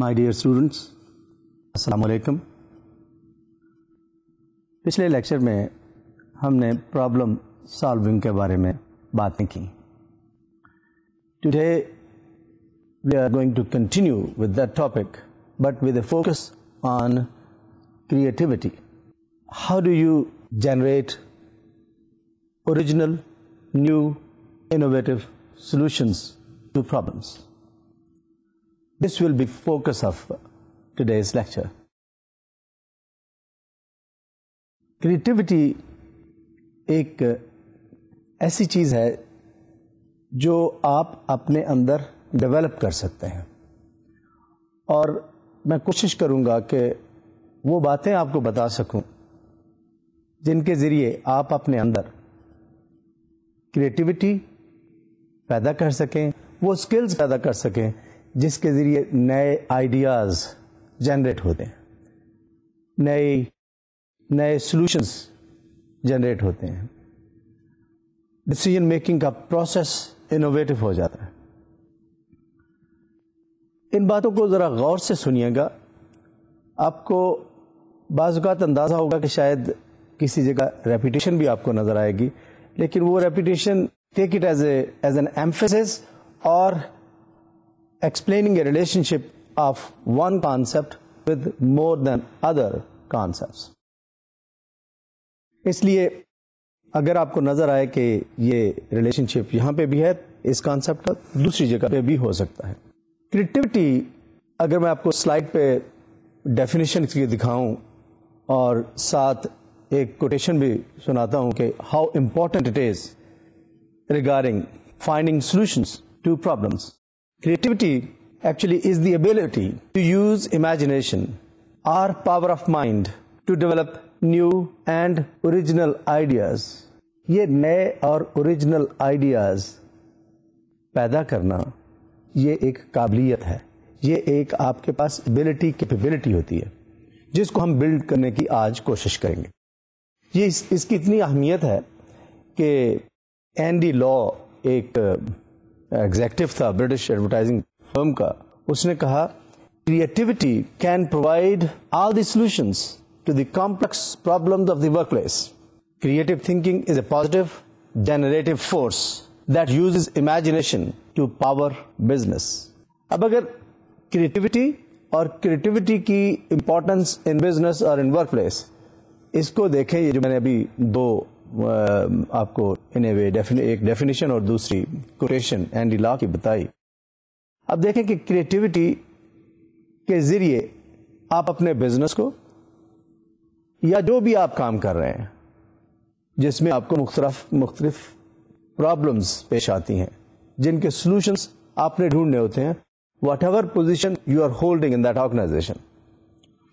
My dear students अस्सलाम पिछले lecture में हमने प्रॉब्लम सॉल्विंग के बारे में बातें की। Today we are going to continue with that topic but with a focus on creativity. How do you generate original, new, innovative solutions to problems? This will be focus of today's lecture. Creativity एक ऐसी चीज़ है जो आप अपने अंदर develop कर सकते हैं। और मैं कोशिश करूँगा कि वो बातें आपको बता सकूँ, जिनके ज़रिए आप अपने अंदर क्रिएटिविटी पैदा कर सकें, वो स्किल्स पैदा कर सकें जिसके ज़रिए नए आइडियाज़ जनरेट होते हैं। नए नए सॉल्यूशंस जनरेट होते हैं। डिसीज़न मेकिंग का प्रोसेस इनोवेटिव हो जाता है। इन बातों को ज़रा गौर से सुनिएगा। आपको बाज़ात अंदाज़ा होगा कि शायद किसी जगह रेपिटेशन भी आपको नज़र आएगी, लेकिन वो repetition take it as as an emphasis और explaining a relationship of one concept with more than other concept इसलिए, अगर आपको नज़र आए कि ये रिलेशनशिप यहाँ पे भी है, इस कॉन्सेप्ट का, दूसरी जगह पे भी हो सकता है। क्रिएटिविटी अगर मैं आपको स्लाइड पे डेफिनेशन की दिखाऊँ, और साथ एक कोटेशन भी सुनाता हूँ कि how important it is regarding finding solutions to problems creativity actually is the ability to use imagination or power of mind to develop new and original ideas ये नए और ओरिजिनल आइडियाज़ पैदा करना ये एक काबिलियत है। ये एक आपके पास एबिलिटी कैपेबिलिटी होती है जिसको हम बिल्ड करने की आज कोशिश करेंगे। ये इस, इसकी इतनी अहमियत है कि एंडी लॉ एक एग्जेक्टिव था ब्रिटिश एडवर्टाइजिंग फर्म का, उसने कहा creativity can provide all the solutions to the complex problems of the workplace creative thinking is a positive generative force that uses imagination to power business अब अगर creativity और creativity की importance in business और in work place इसको देखें, ये जो मैंने अभी दो आपको इन ए वे एक डेफिनेशन और दूसरी कोटेशन एंडी लॉ की बताई। अब देखें कि क्रिएटिविटी के ज़रिए आप अपने बिज़नेस को या जो भी आप काम कर रहे हैं, जिसमें आपको मुख्तरफ मुख्तलिफ़ प्रॉब्लम्स पेश आती हैं, जिनके सोल्यूशंस आपने ढूँढने होते हैं, whatever position you are holding in that organization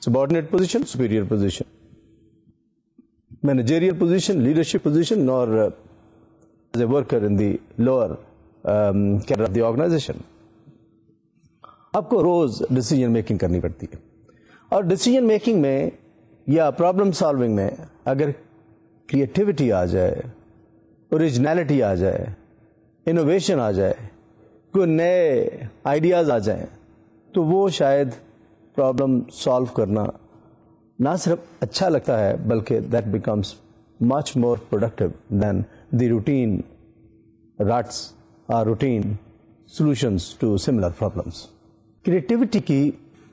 subordinate position, superior position managerial position leadership position or uh, as a worker in the lower um, cadre of the organization. आपको रोज decision making करनी पड़ती है। और decision making में या problem solving में अगर creativity आ जाए ओरिजिनलिटी आ जाए इनोवेशन आ जाए कोई नए आइडियाज़ आ जाएँ तो वो शायद प्रॉब्लम सॉल्व करना ना सिर्फ़ अच्छा लगता है बल्कि that becomes much more productive than the routine ruts or routine solutions to similar problems creativity की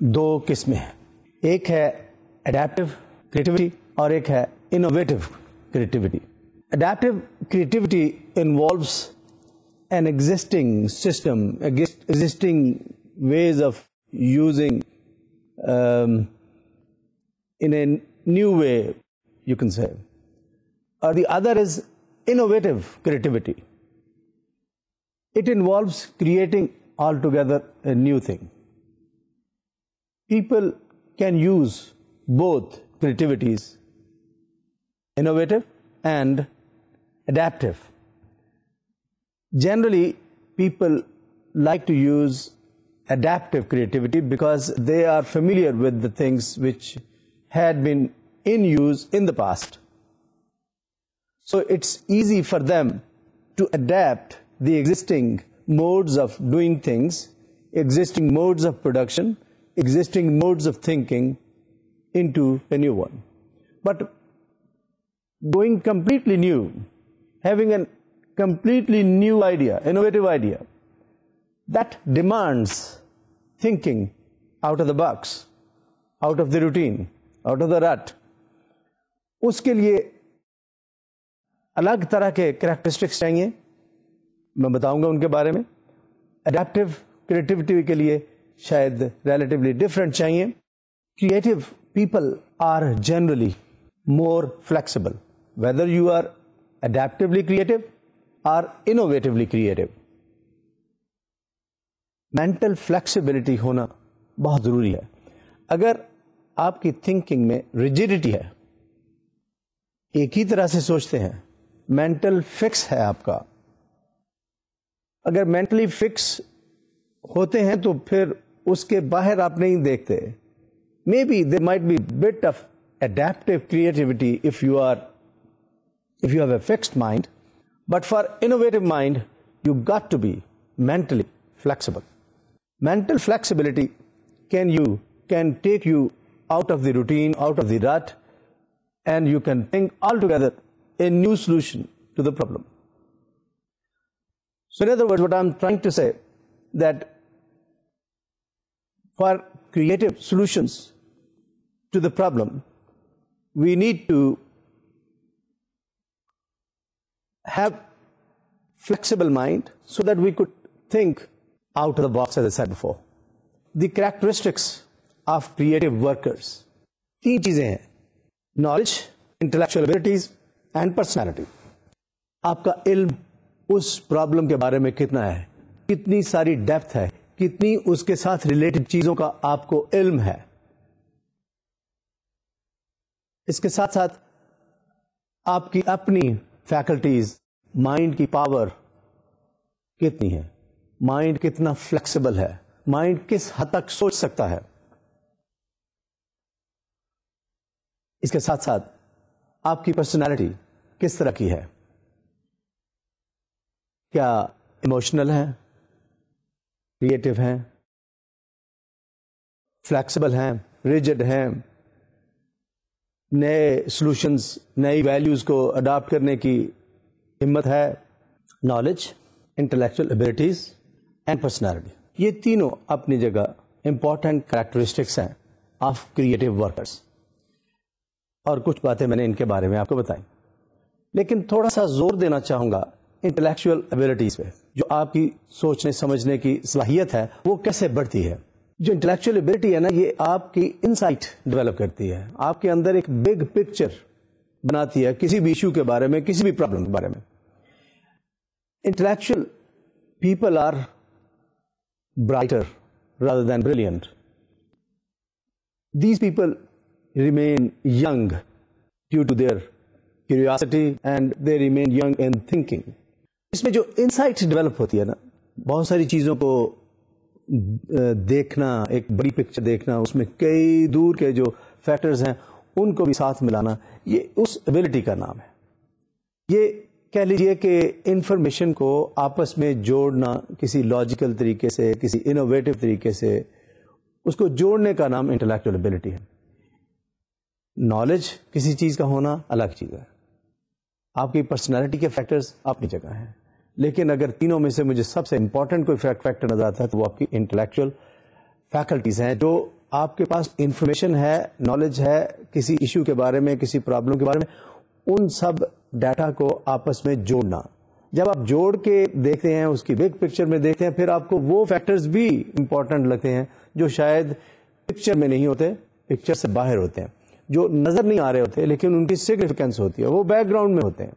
दो किस्में हैं। एक है अडेप्टिव क्रिएटिविटी और एक है innovative creativity adaptive creativity involves an existing system, existing ways of using um, in a new way, you can say. Or the other is innovative creativity. It involves creating altogether a new thing. People can use both creativities, innovative and adaptive generally people like to use adaptive creativity because they are familiar with the things which had been in use in the past. So it's easy for them to adapt the existing modes of doing things, existing modes of production existing modes of thinking into a new one. But going completely new, having a completely new idea, innovative idea, that demands thinking out of the box, out of the routine, out of the rut. उसके लिए अलग तरह के characteristics चाहिए। मैं बताऊँगा उनके बारे में। अडेप्टिव क्रिएटिविटी के लिए शायद रिलेटिवली डिफरेंट चाहिए। Creative people are generally more flexible whether you are adaptively creative or innovatively creative mental flexibility होना बहुत ज़रूरी है। अगर आपकी थिंकिंग में रिजिडिटी है एक ही तरह से सोचते हैं मेंटल फिक्स है आपका अगर मेंटली फिक्स होते हैं तो फिर उसके बाहर आप नहीं देखते maybe there might be bit of adaptive creativity if you are if you have a fixed mind but for innovative mind you got to be mentally flexible mental flexibility can you can take you out of the routine out of the rut and you can think altogether a new solution to the problem so in other words, what I'm trying to say that for creative solutions to the problem, we need to have flexible mind so that we could think out of the box as I said before. The characteristics of creative workers. तीन चीज़ें हैं knowledge intellectual abilities and personality आपका इल्म उस problem के बारे में कितना है? कितनी सारी डेप्थ है? कितनी उसके साथ रिलेटेड चीज़ों का आपको इल्म है? इसके साथ साथ आपकी अपनी फैकल्टीज माइंड की पावर कितनी है? माइंड कितना फ्लेक्सिबल है? माइंड किस हद तक सोच सकता है? इसके साथ साथ आपकी पर्सनालिटी किस तरह की है? क्या इमोशनल हैं? क्रिएटिव हैं? फ्लैक्सिबल हैं? रिजिड हैं? नए सॉल्यूशंस नई वैल्यूज़ को अडॉप्ट करने की हिम्मत है? Knowledge intellectual abilities and personality ये तीनों अपनी जगह इंपॉर्टेंट करेक्टरिस्टिक्स हैं ऑफ़ क्रिएटिव वर्कर्स और कुछ बातें मैंने इनके बारे में आपको बताई। लेकिन थोड़ा सा ज़ोर देना चाहूँगा इंटेलेक्चुअल एबिलिटीज पे, जो आपकी सोचने, समझने की सलाहियत है, वो कैसे बढ़ती है? जो इंटेलेक्चुअल एबिलिटी है ना, ये आपकी इनसाइट डेवलप करती है। आपके अंदर एक बिग पिक्चर बनाती है, किसी भी इश्यू के बारे में, किसी भी प्रॉब्लम के बारे में। Intellectual people are brighter rather than brilliant. These people remain young due to their curiosity and they remain young in thinking. इसमें जो इंसाइट डेवलप होती है ना, बहुत सारी चीज़ों को देखना, एक बड़ी पिक्चर देखना, उसमें कई दूर के जो फैक्टर्स हैं, उनको भी साथ मिलाना, ये उस एबिलिटी का नाम है ये कह लीजिए कि इंफॉर्मेशन को आपस में जोड़ना किसी लॉजिकल तरीके से, किसी इनोवेटिव तरीके से, उसको जोड़ने का नाम इंटेलेक्चुअल एबिलिटी है नॉलेज किसी चीज़ का होना अलग चीज़ है। आपकी पर्सनैलिटी के फैक्टर्स अपनी जगह हैं। लेकिन अगर तीनों में से मुझे सबसे इंपॉर्टेंट कोई फैक्टर नज़र आता है तो वो आपकी इंटेलेक्चुअल फैकल्टीज हैं, जो आपके पास इंफॉर्मेशन है नॉलेज है, किसी इश्यू के बारे में, किसी प्रॉब्लम के बारे में, उन सब डाटा को आपस में जोड़ना। जब आप जोड़ के देखते हैं, उसकी बिग पिक्चर में देखते हैं, फिर आपको वो फैक्टर्स भी इंपॉर्टेंट लगते हैं, जो शायद पिक्चर में नहीं होते पिक्चर से बाहर होते हैं। जो नज़र नहीं आ रहे होते, लेकिन उनकी सिग्निफिकेंस होती है, वो बैकग्राउंड में होते हैं।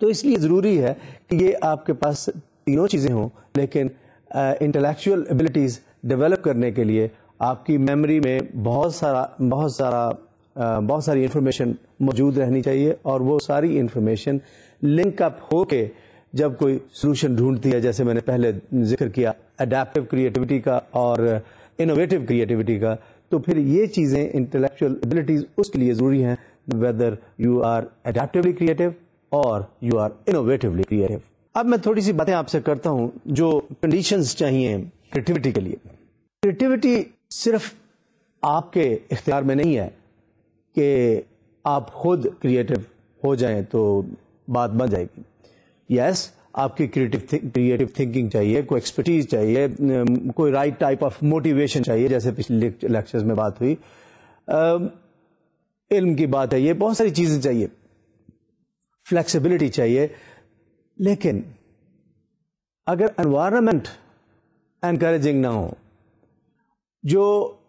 तो इसलिए ज़रूरी है कि ये आपके पास तीनों चीज़ें हों, लेकिन इंटेलेक्चुअल एबिलिटीज़ डेवलप करने के लिए आपकी मेमोरी में बहुत सारा बहुत सारा बहुत सारी इंफॉर्मेशन मौजूद रहनी चाहिए, और वो सारी इंफॉर्मेशन लिंक अप होके जब कोई सोल्यूशन ढूंढती है, जैसे मैंने पहले ज़िक्र किया अडेप्टिव क्रिएटिविटी का और इनोवेटिव क्रिएटिविटी का तो फिर ये चीज़ें इंटेलेक्चुअल एबिलिटीज उसके लिए ज़रूरी हैं whether you are adaptively creative और यू आर इनोवेटिवली क्रिएटिव अब मैं थोड़ी सी बातें आपसे करता हूँ, जो कंडीशंस चाहिए क्रिएटिविटी के लिए। क्रिएटिविटी सिर्फ़ आपके इख्तियार में नहीं है कि आप खुद क्रिएटिव हो जाएँ तो बात बन जाएगी। यस आपकी क्रिएटिव क्रिएटिव थिंकिंग चाहिए, कोई एक्सपर्टीज चाहिए कोई राइट टाइप ऑफ़ मोटिवेशन चाहिए, जैसे पिछले लेक्चर्स में बात हुई। इल्म की बात है, ये बहुत सारी चीज़ें चाहिए। फ्लेक्सिबिलिटी चाहिए। लेकिन, अगर एनवायरमेंट एनकरेजिंग ना हो, जो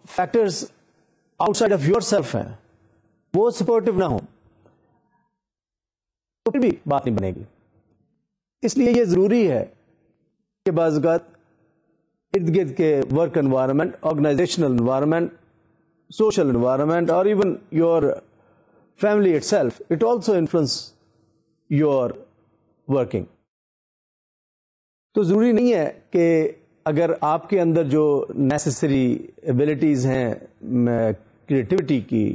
factors outside of yourself हैं, वो सपोर्टिव ना हो तो भी बात नहीं बनेगी। इसलिए ये ज़रूरी है कि बाज़ात इर्द गिर्द के work environment organisational environment social environment और even your family itself it also influence your working तो ज़रूरी नहीं है कि अगर आपके अंदर जो नेसेसरी एबिलिटीज़ हैं क्रिएटिविटी की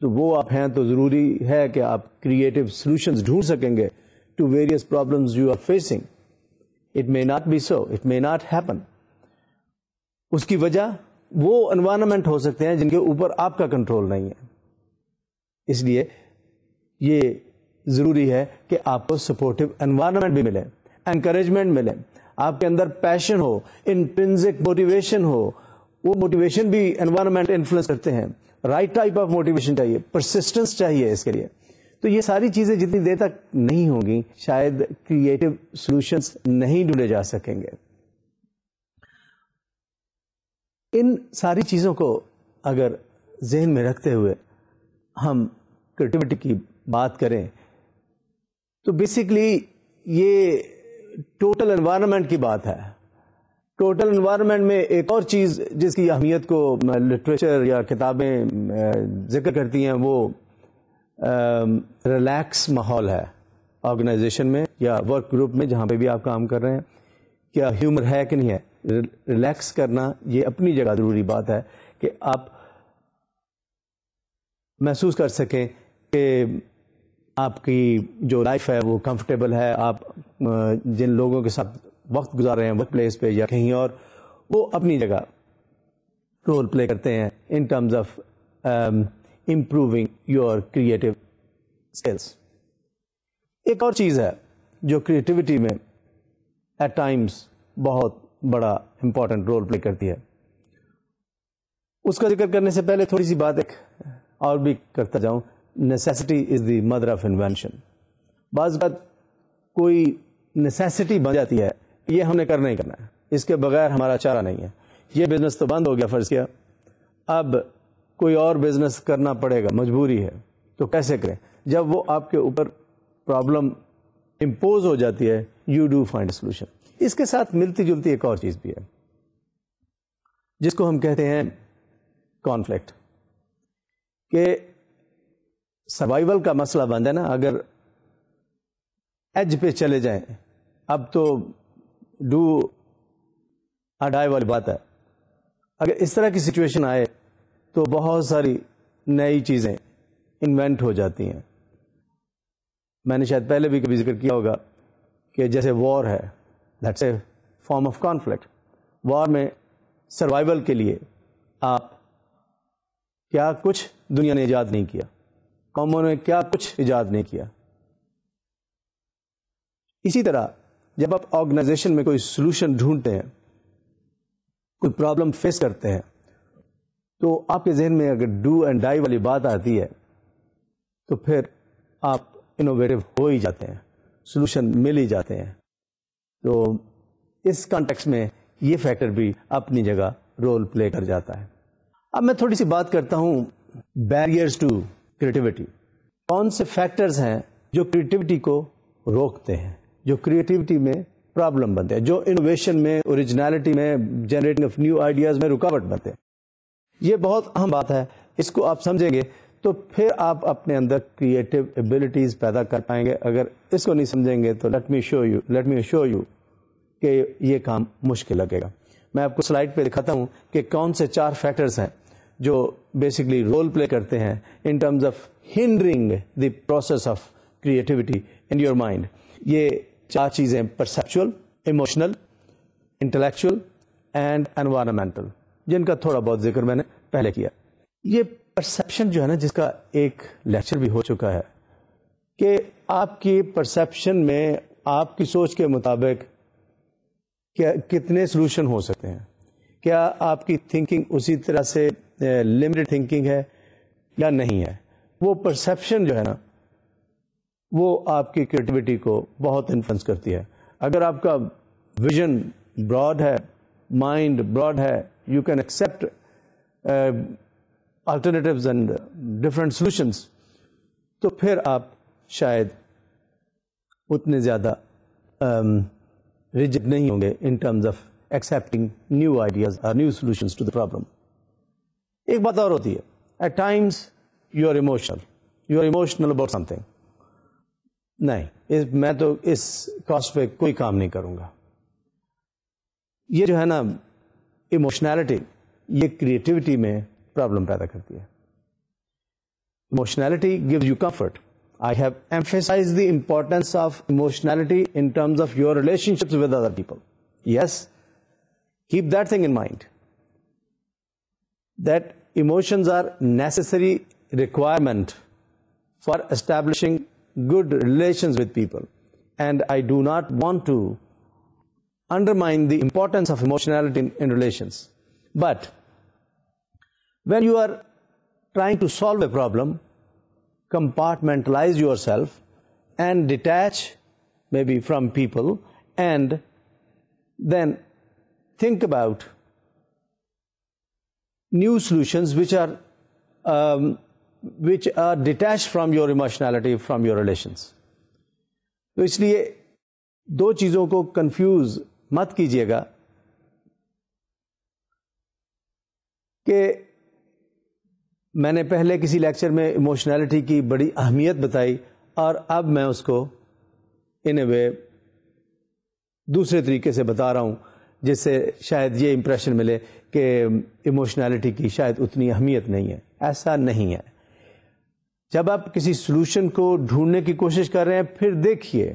तो वो आप हैं तो ज़रूरी है कि आप क्रिएटिव सॉल्यूशंस ढूंढ सकेंगे। To various problems you are facing. It may not be so. It may not happen. उसकी वजह वो एनवायरमेंट हो सकते हैं जिनके ऊपर आपका कंट्रोल नहीं है इसलिए ये ज़रूरी है कि आपको सपोर्टिव एनवायरमेंट भी मिले एनकरेजमेंट मिले आपके अंदर पैशन हो इंट्रिंसिक मोटिवेशन हो, वो मोटिवेशन भी एनवायरमेंट इन्फ्लुएंस करते हैं राइट टाइप ऑफ़ मोटिवेशन चाहिए परसिस्टेंस चाहिए इसके लिए तो ये सारी चीज़ें जितनी देर तक नहीं होंगी, शायद क्रिएटिव सॉल्यूशंस नहीं ढूंढे जा सकेंगे। इन सारी चीज़ों को अगर जहन में रखते हुए हम क्रिएटिविटी की बात करें तो बेसिकली ये टोटल एनवायरनमेंट की बात है। टोटल एनवायरनमेंट में एक और चीज़ जिसकी अहमियत को लिटरेचर या किताबें ज़िक्र करती हैं, वो रिलैक्स माहौल है ऑर्गेनाइजेशन में या वर्क ग्रुप में जहाँ पे भी आप काम कर रहे हैं क्या ह्यूमर है कि नहीं है रिलैक्स करना ये अपनी जगह ज़रूरी बात है कि आप महसूस कर सकें कि आपकी जो लाइफ है वो कंफर्टेबल है आप जिन लोगों के साथ वक्त गुजार रहे हैं वर्क प्लेस पे या कहीं और वो अपनी जगह रोल प्ले करते हैं in terms of improving your creative skills. एक और चीज़ है जो क्रिएटिविटी में एट टाइम्स बहुत बड़ा इंपॉर्टेंट रोल प्ले करती है। उसका ज़िक्र करने से पहले थोड़ी सी बात एक और भी करता जाऊँ। Necessity is the mother of invention बाज बात कोई नेसेसिटी बन जाती है, ये हमने करना ही करना है। इसके बगैर हमारा चारा नहीं है। ये बिज़नेस तो बंद हो गया, फ़र्ज़ किया। अब कोई और बिज़नेस करना पड़ेगा, मजबूरी है। तो कैसे करें? जब वो आपके ऊपर प्रॉब्लम इंपोज हो जाती है यू डू फाइंड सोल्यूशन इसके साथ मिलती जुलती एक और चीज़ भी है, जिसको हम कहते हैं कॉन्फ्लिक्ट कि सर्वाइवल का मसला बंद है ना, अगर एज पे चले जाएँ, अब तो डू अडाई वाली बात है। अगर इस तरह की सिचुएशन आए तो बहुत सारी नई चीज़ें इन्वेंट हो जाती हैं। मैंने शायद पहले भी कभी ज़िक्र किया होगा कि जैसे वॉर है that's a form of conflict war में सर्वाइवल के लिए आप क्या कुछ दुनिया ने ईजाद नहीं किया, कौमों ने क्या कुछ ईजाद नहीं किया। इसी तरह जब आप ऑर्गेनाइजेशन में कोई सोल्यूशन ढूंढते हैं, कोई प्रॉब्लम फेस करते हैं तो आपके जहन में अगर डू एंड डाई वाली बात आती है तो फिर आप इनोवेटिव हो ही जाते हैं सोल्यूशन मिल ही जाते हैं। तो इस कॉन्टेक्स में ये फैक्टर भी अपनी जगह रोल प्ले कर जाता है। अब मैं थोड़ी सी बात करता हूँ बैरियर्स टू क्रिएटिविटी कौन से फैक्टर्स हैं जो क्रिएटिविटी को रोकते हैं, जो क्रिएटिविटी में प्रॉब्लम बनते हैं, जो इनोवेशन में ओरिजिनलिटी में जनरेटिंग ऑफ़ न्यू आइडियाज़ में रुकावट बनते हैं? ये बहुत अहम बात है, इसको आप समझेंगे तो फिर आप अपने अंदर क्रिएटिव एबिलिटीज पैदा कर पाएँगे। अगर इसको नहीं समझेंगे तो let me show you let me show you कि ये काम मुश्किल लगेगा। मैं आपको स्लाइड पे दिखाता हूँ कि कौन से चार फैक्टर्स हैं जो बेसिकली रोल प्ले करते हैं in terms of hindering the process of creativity in your mind ये चार चीज़ें perceptual emotional intellectual and environmental जिनका थोड़ा बहुत ज़िक्र मैंने पहले किया। ये परसेप्शन जो है ना, जिसका एक लेक्चर भी हो चुका है, कि आपकी परसेप्शन में, आपकी सोच के मुताबिक क्या, कितने सोल्यूशन हो सकते हैं? क्या आपकी थिंकिंग उसी तरह से लिमिटेड थिंकिंग है या नहीं है? वो परसेप्शन जो है ना, वो आपकी क्रिएटिविटी को बहुत इन्फ्लुएंस करती है। अगर आपका विजन ब्रॉड है माइंड ब्रॉड है you can accept alternatives and different solutions तो फिर आप शायद उतने ज़्यादा रिजिड um, नहीं होंगे in terms of accepting new ideas और new solutions to the problem एक बात और होती है। At times you are emotional you are emotional about something नहीं इस, मैं तो इस कॉस्ट पे कोई काम नहीं करूँगा। ये जो है ना इमोशनैलिटी ये क्रिएटिविटी में प्रॉब्लम पैदा करती है emotionality gives you comfort I have emphasized the importance of emotionality in terms of your relationships with other people. Yes, keep that thing in mind. That emotions are necessary requirement for establishing good relations with people. And I do not want to undermine the importance of emotionality in, in relations. But when you are trying to solve a problem, compartmentalize yourself and detach maybe from people and then think about new solutions which are um, which are detached from your emotionality from your relations तो इसलिए दो चीजों को confuse मत कीजिएगा कि मैंने पहले किसी लेक्चर में इमोशनैलिटी की बड़ी अहमियत बताई और अब मैं उसको इन वे दूसरे तरीके से बता रहा हूँ, जिससे शायद ये इंप्रेशन मिले कि इमोशनैलिटी की शायद उतनी अहमियत नहीं है। ऐसा नहीं है। जब आप किसी सोल्यूशन को ढूँढने की कोशिश कर रहे हैं, फिर देखिए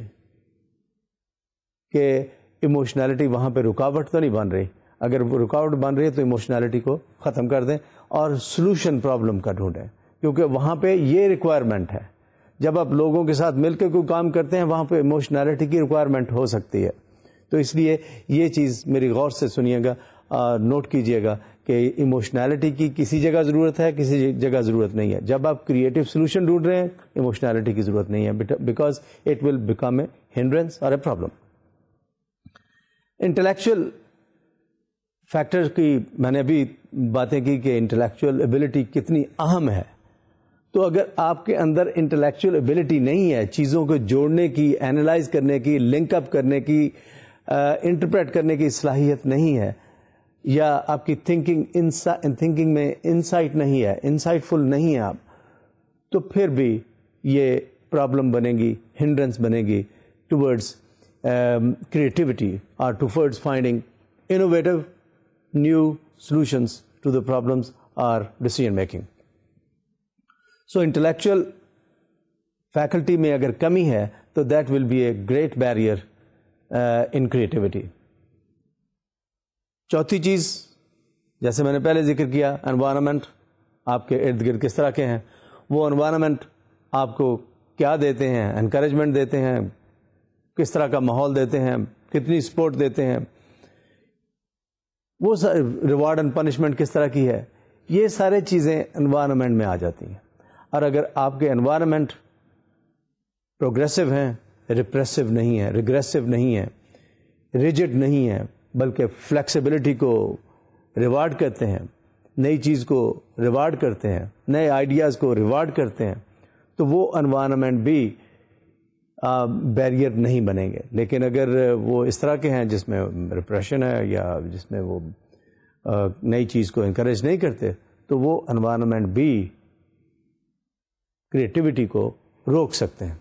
कि इमोशनैलिटी वहाँ पे रुकावट तो नहीं बन रही। अगर वो रुकावट बन रही है तो इमोशनैलिटी को ख़त्म कर दें और सोल्यूशन प्रॉब्लम का ढूंढें। क्योंकि वहाँ पे ये रिक्वायरमेंट है। जब आप लोगों के साथ मिलकर कोई काम करते हैं, वहाँ पे इमोशनैलिटी की रिक्वायरमेंट हो सकती है। तो इसलिए ये चीज़ मेरी गौर से सुनिएगा नोट कीजिएगा कि इमोशनैलिटी की किसी जगह ज़रूरत है, किसी जगह ज़रूरत नहीं है। जब आप क्रिएटिव सोल्यूशन ढूंढ रहे हैं, इमोशनैलिटी की ज़रूरत नहीं है because it will become a hindrance और ए प्रॉब्लम इंटेलेक्चुअल फैक्टर की, मैंने अभी बातें की कि इंटेलेक्चुअल एबिलिटी कितनी अहम है। तो अगर आपके अंदर इंटेलेक्चुअल एबिलिटी नहीं है, चीज़ों को जोड़ने की एनालाइज करने की लिंकअप करने की इंटरप्रेट करने की सलाहियत नहीं है, या आपकी थिंकिंग थिंकिंग में इंसाइट नहीं है इंसाइटफुल नहीं है आप तो फिर भी ये प्रॉब्लम बनेगी हिंड्रेंस बनेगी टूवर्ड्स क्रिएटिविटी और towards finding innovative new solutions to the problems or decision making. So intellectual faculty में अगर कमी है तो that will be a great barrier uh, in creativity. चौथी चीज़ जैसे मैंने पहले ज़िक्र किया एनवायरनमेंट आपके इर्द गिर्द किस तरह के हैं वो एनवायरनमेंट आपको क्या देते हैं एनकरेजमेंट देते हैं किस तरह का माहौल देते हैं, कितनी सपोर्ट देते हैं। वो रिवार्ड एंड पनिशमेंट किस तरह की है, ये सारे चीज़ें एनवायरनमेंट में आ जाती हैं। और अगर आपके एनवायरनमेंट प्रोग्रेसिव हैं रिप्रेसिव नहीं है रिग्रेसिव नहीं है रिजिड नहीं है, बल्कि फ्लेक्सिबिलिटी को रिवार्ड करते हैं, नई चीज़ को रिवार्ड करते हैं, नए आइडियाज़ को रिवार्ड करते हैं तो वो एनवायरनमेंट भी बैरियर नहीं बनेंगे। लेकिन अगर वो इस तरह के हैं जिसमें रिप्रेशन है या जिसमें वो नई चीज़ को इनक्रेज नहीं करते तो वो एनवायरनमेंट भी क्रिएटिविटी को रोक सकते हैं।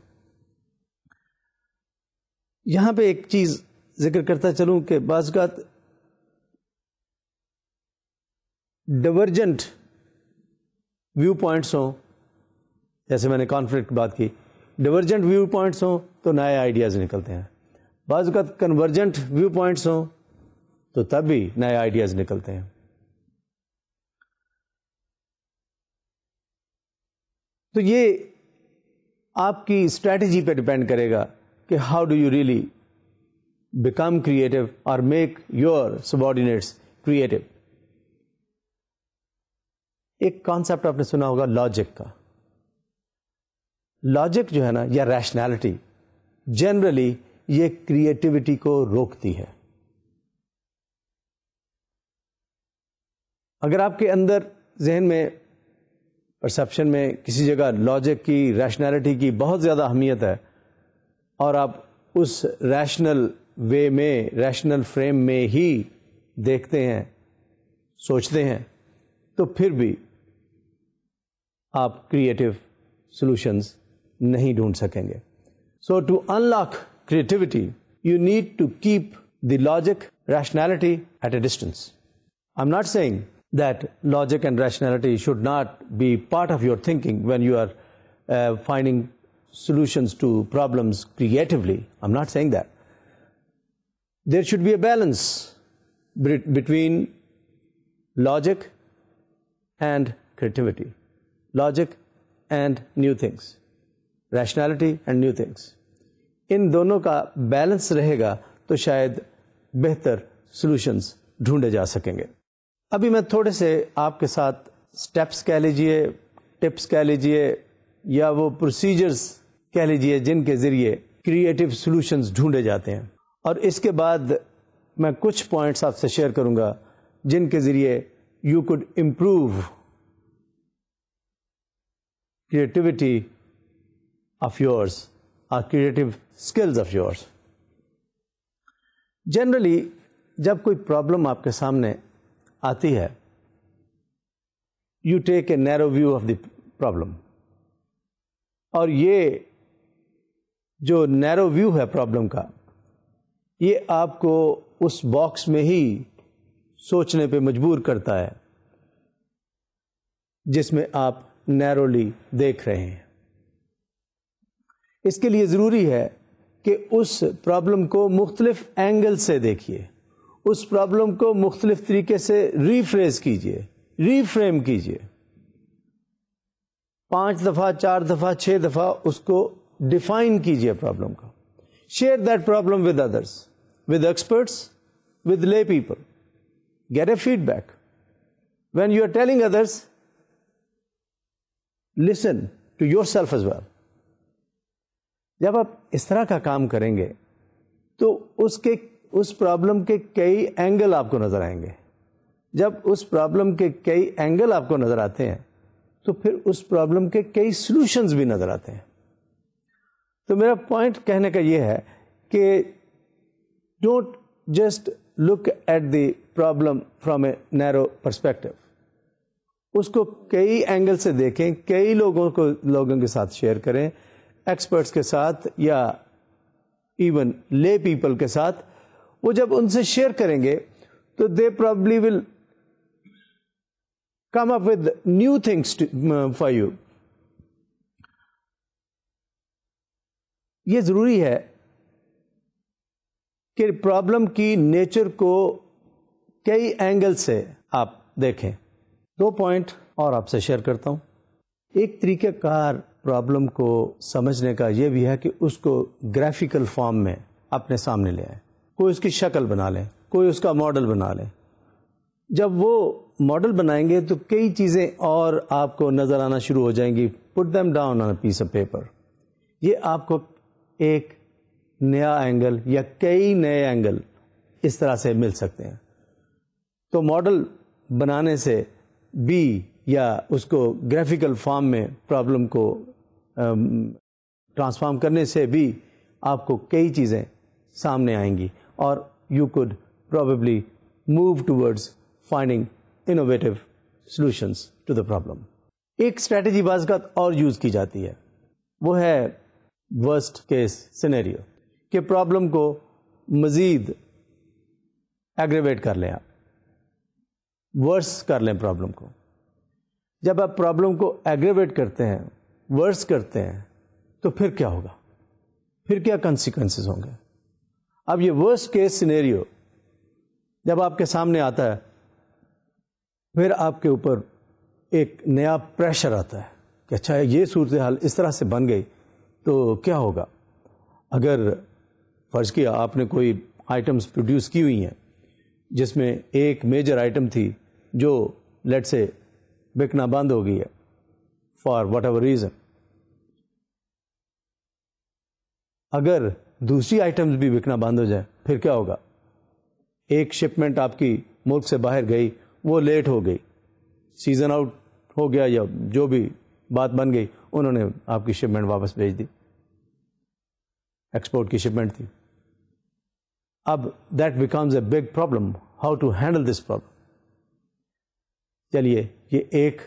यहाँ पे एक चीज़ ज़िक्र करता चलूँ कि बाज़ात डिवर्जेंट व्यू पॉइंट्स हों। जैसे मैंने कॉन्फ्लिक्ट बात की डिवर्जेंट व्यू पॉइंट्स हों तो नए आइडियाज़ निकलते हैं। बाज़त कन्वर्जेंट व्यू पॉइंट्स हों तो तब भी नए आइडियाज़ निकलते हैं। तो ये आपकी स्ट्रैटेजी पे डिपेंड करेगा कि how do you really become creative और मेक योर सबॉर्डिनेट्स क्रिएटिव एक कॉन्सेप्ट आपने सुना होगा लॉजिक का। लॉजिक जो है ना, या रैशनैलिटी जनरली ये क्रिएटिविटी को रोकती है। अगर आपके अंदर जहन में परसेप्शन में किसी जगह लॉजिक की रैशनैलिटी की बहुत ज़्यादा अहमियत है, और आप उस रैशनल वे में रैशनल फ्रेम में ही देखते हैं, सोचते हैं तो फिर भी आप क्रिएटिव सॉल्यूशंस नहीं ढूंढ सकेंगे so to unlock creativity you need to keep the logic rationality at a distance I am not not be part of your thinking when you are uh, finding solutions to problems creatively. I'm not saying that. There should be a balance between logic and creativity, logic and new things. Rationality and new things इन दोनों का balance रहेगा तो शायद बेहतर solutions ढूंढे जा सकेंगे। अभी मैं थोड़े से आपके साथ स्टेप्स कह लीजिए टिप्स कह लीजिए, या वो प्रोसीजर्स कह लीजिए जिनके ज़रिए क्रिएटिव सॉल्यूशंस ढूंढे जाते हैं। और इसके बाद मैं कुछ पॉइंट्स आपसे शेयर करूँगा जिनके ज़रिए you could improve creativity of yours or creative skills of yours. Generally जब कोई प्रॉब्लम आपके सामने आती है you take a narrow view of the problem और ये जो नैरो व्यू है प्रॉब्लम का, ये आपको उस बॉक्स में ही सोचने पे मजबूर करता है, जिसमें आप नैरोली देख रहे हैं इसके लिए ज़रूरी है कि उस प्रॉब्लम को मुख्तलिफ़ एंगल से देखिए। उस प्रॉब्लम को मुख्तलिफ़ तरीके से रीफ्रेज कीजिए रीफ्रेम कीजिए। पाँच दफ़ा, चार दफ़ा, छह दफ़ा उसको डिफाइन कीजिए प्रॉब्लम को। Share that problem with others with experts with lay people get a feedback when you are telling others listen to yourself as well जब आप इस तरह का काम करेंगे तो उसके, उस प्रॉब्लम के कई एंगल आपको नज़र आएँगे। जब उस प्रॉब्लम के कई एंगल आपको नज़र आते हैं तो फिर उस प्रॉब्लम के कई सॉल्यूशंस भी नज़र आते हैं। तो मेरा पॉइंट कहने का यह है कि don't just look at the problem from a narrow perspective उसको कई एंगल से देखें, कई लोगों को, लोगों के साथ शेयर करें एक्सपर्ट्स के साथ या इवन ले पीपल के साथ, वो जब उनसे शेयर करेंगे तो they probably will come up with new things for you ये ज़रूरी है कि प्रॉब्लम की नेचर को कई एंगल से आप देखें। दो पॉइंट और आपसे शेयर करता हूँ। एक तरीक़ेकार प्रॉब्लम को समझने का यह भी है कि उसको ग्राफिकल फॉर्म में अपने सामने ले आए। कोई उसकी शक्ल बना ले, कोई उसका मॉडल बना ले। जब वो मॉडल बनाएँगे तो कई चीज़ें और आपको नज़र आना शुरू हो जाएँगी। Put them down on piece of paper ये आपको एक नया एंगल या कई नए एंगल इस तरह से मिल सकते हैं। तो मॉडल बनाने से भी या उसको ग्राफिकल फॉर्म में प्रॉब्लम को ट्रांसफॉर्म करने से भी आपको कई चीज़ें सामने आएँगी और you could probably move towards finding innovative solutions to the problem एक स्ट्रेटेजी बाज का और यूज़ की जाती है। वो है वर्स्ट केस सिनेरियो कि प्रॉब्लम को मजीद एग्रेवेट कर लें आप। वर्स कर लें प्रॉब्लम को। जब आप प्रॉब्लम को एग्रेवेट करते हैं वर्स करते हैं तो फिर क्या होगा? फिर क्या कंसिक्वेंसेस होंगे? अब ये वर्स्ट केस सिनेरियो जब आपके सामने आता है, फिर आपके ऊपर एक नया प्रेशर आता है कि अच्छा ये सूरत हाल इस तरह से बन गई तो क्या होगा? अगर फ़र्ज़ किया आपने कोई आइटम्स प्रोड्यूस की हुई हैं, जिसमें एक मेजर आइटम थी जो लेट से बिकना बंद हो गई है फॉर वट एवर रीज़न अगर दूसरी आइटम्स भी बिकना बंद हो जाए, फिर क्या होगा? एक शिपमेंट आपकी मुल्क से बाहर गई, वो लेट हो गई। सीज़न आउट हो गया या जो भी बात बन गई, उन्होंने आपकी शिपमेंट वापस भेज दी। एक्सपोर्ट की शिपमेंट थी। अब that becomes a big problem how to handle this problem चलिए, ये एक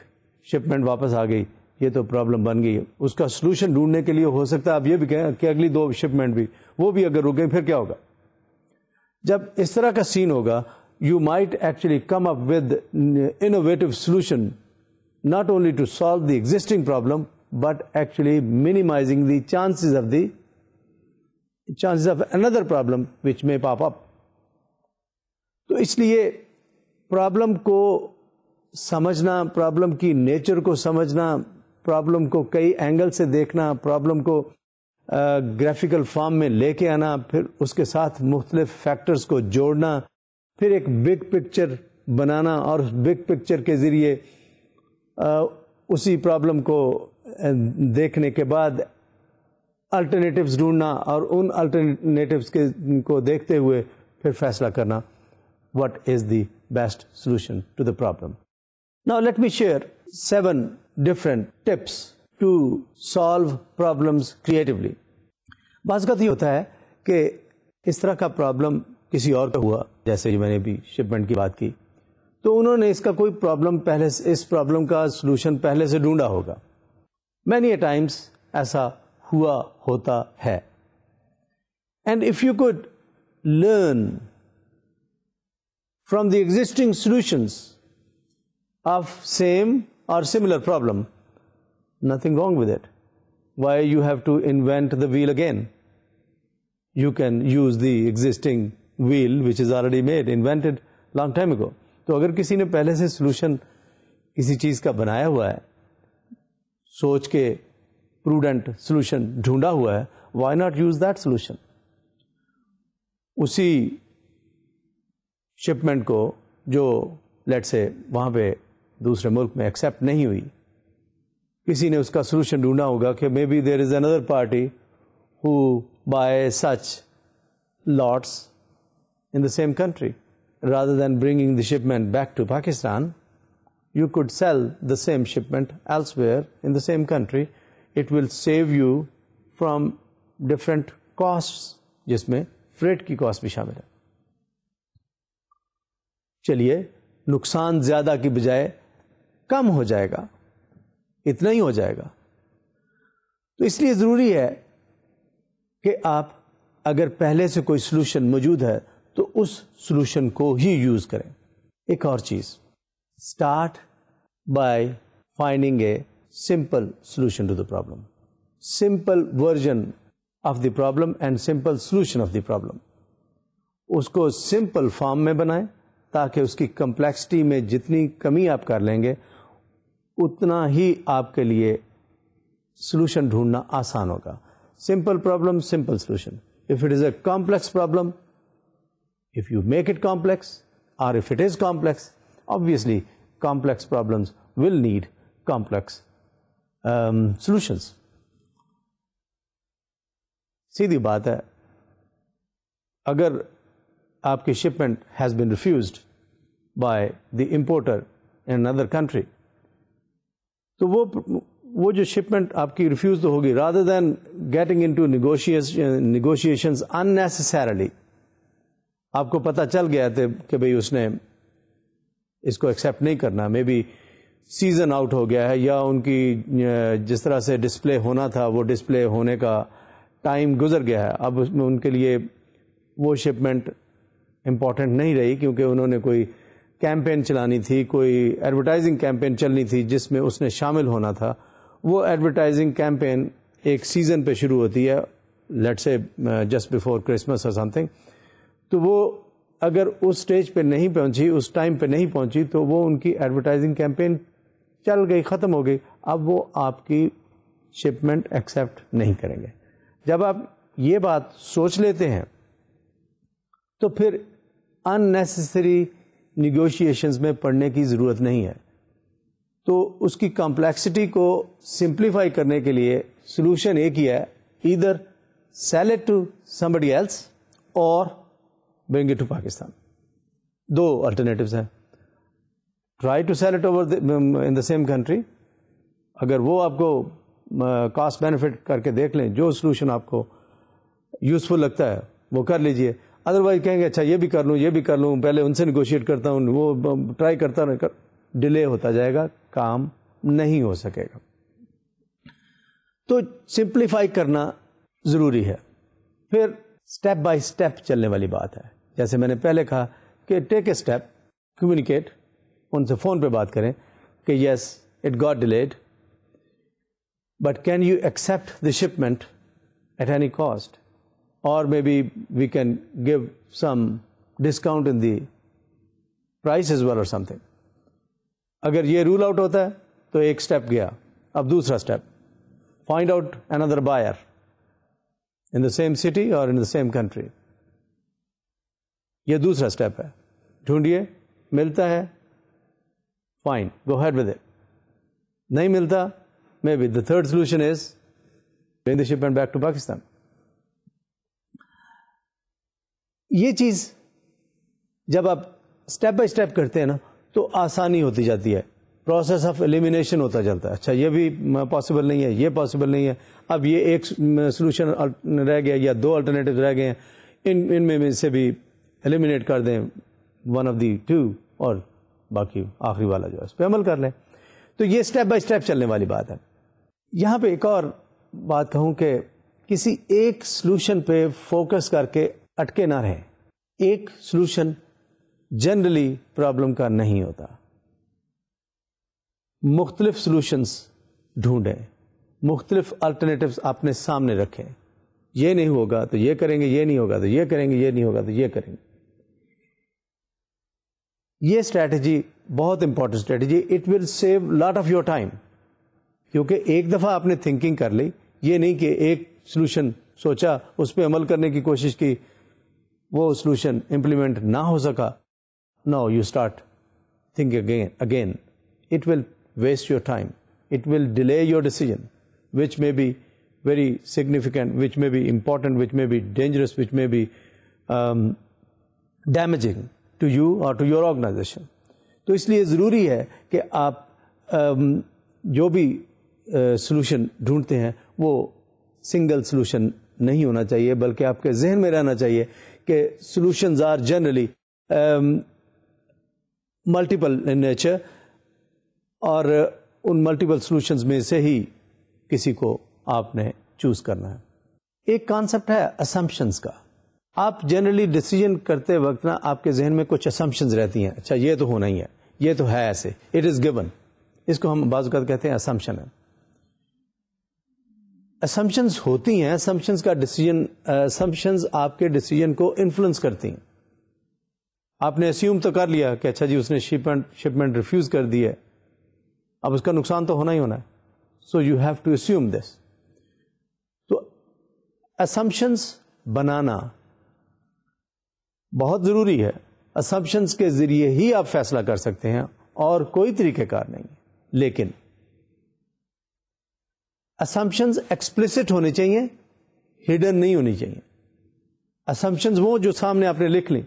शिपमेंट वापस आ गई ये तो प्रॉब्लम बन गई है उसका सोल्यूशन ढूँढने के लिए हो सकता है आप ये भी कहें कि अगली दो शिपमेंट भी वो भी अगर रुक गई फिर क्या होगा जब इस तरह का सीन होगा you might actually come up with innovative solution not only to solve the existing problem but actually minimizing the chances of the chances of another problem which may pop up तो इसलिए problem को समझना problem की nature को समझना problem को कई angle से देखना प्रॉब्लम को ग्राफिकल फॉर्म में लेके आना, फिर उसके साथ मुख्तलिफ़ फैक्टर्स को जोड़ना, फिर एक बिग पिक्चर बनाना और उस बिग पिक्चर के ज़रिए उसी प्रॉब्लम को देखने के बाद अल्टरनेटिव्स ढूंढना और उन अल्टरनेटिव्स के, को देखते हुए फिर फैसला करना। What is the best solution to the problem now let me share seven different tips to solve problems creatively बात ये होता है कि इस तरह का प्रॉब्लम किसी और का हुआ, जैसे मैंने भी शिपमेंट की बात की तो उन्होंने इसका कोई प्रॉब्लम पहले से, इस प्रॉब्लम का सोल्यूशन पहले से ढूंढा होगा। मैनी ए टाइम्स ऐसा हुआ होता है। And if you could learn from the existing solutions of same और similar problem nothing wrong with it why you have to invent the wheel again you can use the existing wheel which is already made, invented long time ago. तो अगर किसी ने पहले से solution किसी चीज़ का बनाया हुआ है सोच के प्रूडेंट सोल्यूशन ढूंढा हुआ है why not use that solution उसी शिपमेंट को जो लेट से वहाँ पे दूसरे मुल्क में एक्सेप्ट नहीं हुई किसी ने उसका सोल्यूशन ढूंढा होगा कि maybe there is another party who by such the same country. Rather than bringing the shipment back to Pakistan, you could sell the same shipment elsewhere in the same country. It will save you from different costs, जिसमें freight की cost भी शामिल है चलिए नुकसान ज़्यादा की बजाय कम हो जाएगा, इतना ही हो जाएगा। तो इसलिए ज़रूरी है कि आप अगर पहले से कोई सोल्यूशन मौजूद है तो उस सोल्यूशन को ही यूज़ करें। एक और चीज़ start by finding a simple solution to the problem simple version of the problem and simple solution of the problem उसको सिंपल फॉर्म में बनाएँ, ताकि उसकी कंप्लेक्सिटी में जितनी कमी आप कर लेंगे उतना ही आपके लिए सोल्यूशन ढूंढना आसान होगा simple problem simple solution if it is a complex problem If you make it complex or if it is complex, obviously complex problems will need complex um. सीधी बात है अगर आपकी shipment has been refused by the importer in another country तो वो वो जो shipment आपकी रिफ्यूज तो होगी rather than getting into negotiation negotiations unnecessarily आपको पता चल गया थे कि भाई उसने इसको एक्सेप्ट नहीं करना। मे बी सीज़न आउट हो गया है, या उनकी जिस तरह से डिस्प्ले होना था, वो डिस्प्ले होने का टाइम गुजर गया है। अब उसमें उनके लिए वो शिपमेंट इंपॉर्टेंट नहीं रही, क्योंकि उन्होंने कोई कैंपेन चलानी थी, कोई एडवर्टाइजिंग कैंपेन चलनी थी जिसमें उसने शामिल होना था, वो एडवर्टाइजिंग कैंपेन एक सीज़न पे शुरू होती है लेट से जस्ट बिफोर क्रिसमस और समथिंग तो वो अगर उस स्टेज पे नहीं पहुँची, उस टाइम पे नहीं पहुँची तो वो उनकी एडवर्टाइजिंग कैंपेन चल गई, खत्म हो गई। अब वो आपकी शिपमेंट एक्सेप्ट नहीं करेंगे। जब आप ये बात सोच लेते हैं तो फिर अननेसेसरी निगोशिएशंस में पढ़ने की ज़रूरत नहीं है। तो उसकी कॉम्प्लेक्सिटी को सिंप्लीफाई करने के लिए सोल्यूशन एक ही है इधर sell it to somebody else और ब्रिंग इट टू पाकिस्तान दो अल्टरनेटिव्स हैं। Try to sell it over in the same country अगर वो आपको कॉस्ट बेनिफिट करके देख लें, जो सोल्यूशन आपको यूजफुल लगता है, वो कर लीजिए। अदरवाइज़ कहेंगे अच्छा ये भी कर लूँ, ये भी कर लूँ, पहले उनसे निगोशिएट करता हूँ, वो ट्राई करता कर डिले होता जाएगा, काम नहीं हो सकेगा। तो सिंप्लीफाई करना ज़रूरी है। फिर स्टेप बाय स्टेप चलने वाली बात है। जैसे मैंने पहले कहा कि टेक ए स्टेप कम्युनिकेट उनसे फ़ोन पे बात करें कि yes it got delayed but can you accept the shipment at any cost or maybe we can give some discount in the price as well or something. अगर ये rule out होता है तो एक स्टेप गया। अब दूसरा step find out another buyer in the same city और इन द सेम कंट्री ये दूसरा स्टेप है। ढूंढिए, मिलता है fine go ahead with it नहीं मिलता maybe the third solution is bring the shipment back to Pakistan ये चीज़ जब आप स्टेप बाय स्टेप करते हैं ना तो आसानी होती जाती है। प्रोसेस ऑफ़ एलिमिनेशन होता चलता है। अच्छा ये भी पॉसिबल नहीं है, ये पॉसिबल नहीं है। अब ये एक सोल्यूशन रह गया या दो अल्टरनेटिव रह गए हैं। इन, इनमें से भी एलिमिनेट कर दें वन ऑफ़ दी टू और बाकी आखिरी वाला जो है उस पर अमल कर लें। तो ये स्टेप बाय स्टेप चलने वाली बात है। यहाँ पे एक और बात कहूँ कि किसी एक सोल्यूशन पे फोकस करके अटके ना रहें। एक सोल्यूशन जनरली प्रॉब्लम का नहीं होता। मुख्तलिफ़ सोल्यूशंस ढूंढें। मुख्तलिफ़ अल्टरनेटिव्स अपने सामने रखें। ये नहीं होगा तो ये करेंगे, ये नहीं होगा तो ये करेंगे, ये नहीं होगा तो ये करेंगे। ये स्ट्रैटेजी बहुत important strategy it will save lot of your time क्योंकि एक दफ़ा आपने थिंकिंग कर ली, ये नहीं कि एक सोल्यूशन सोचा, उस पर अमल करने की कोशिश की वो सोल्यूशन इंप्लीमेंट ना हो सका no you start think again again it will waste your time it will delay your decision which may be very significant, which may be important, which may be dangerous, which may be um, damaging to you or to your organization. तो इसलिए ज़रूरी है कि आप um, जो भी solution uh, ढूंढते हैं वो सिंगल सोल्यूशन नहीं होना चाहिए बल्कि आपके जहन में रहना चाहिए कि solutions are generally multiple in nature और उन मल्टीपल सॉल्यूशंस में से ही किसी को आपने चूज़ करना है। एक कॉन्सेप्ट है असम्पशंस का। आप जनरली डिसीज़न करते वक्त ना आपके जहन में कुछ असम्पशंस रहती हैं। अच्छा ये तो होना ही है। ये तो है ऐसे। इट इज़ गिवन इसको हम बाजुकात कहते हैं असम्पशन है। असम्पशंस होती हैं असम्पशंस का डिसीज़न असम्पशंस आपके डिसीज़न को इन्फ्लुएंस करती हैं। आपने अस्यूम तो कर लिया कि अच्छा जी, उसने शिपमेंट शिपमेंट रिफ्यूज कर दी है। अब उसका नुकसान तो होना ही होना है। So you have to assume this तो असम्पशंस बनाना बहुत ज़रूरी है। असम्पशंस के ज़रिए ही आप फैसला कर सकते हैं और कोई तरीकेकार नहीं लेकिन असम्पशंस एक्सप्लिसिट होने चाहिए हिडन नहीं होनी चाहिए। असम्पशंस वो जो सामने आपने लिख ली,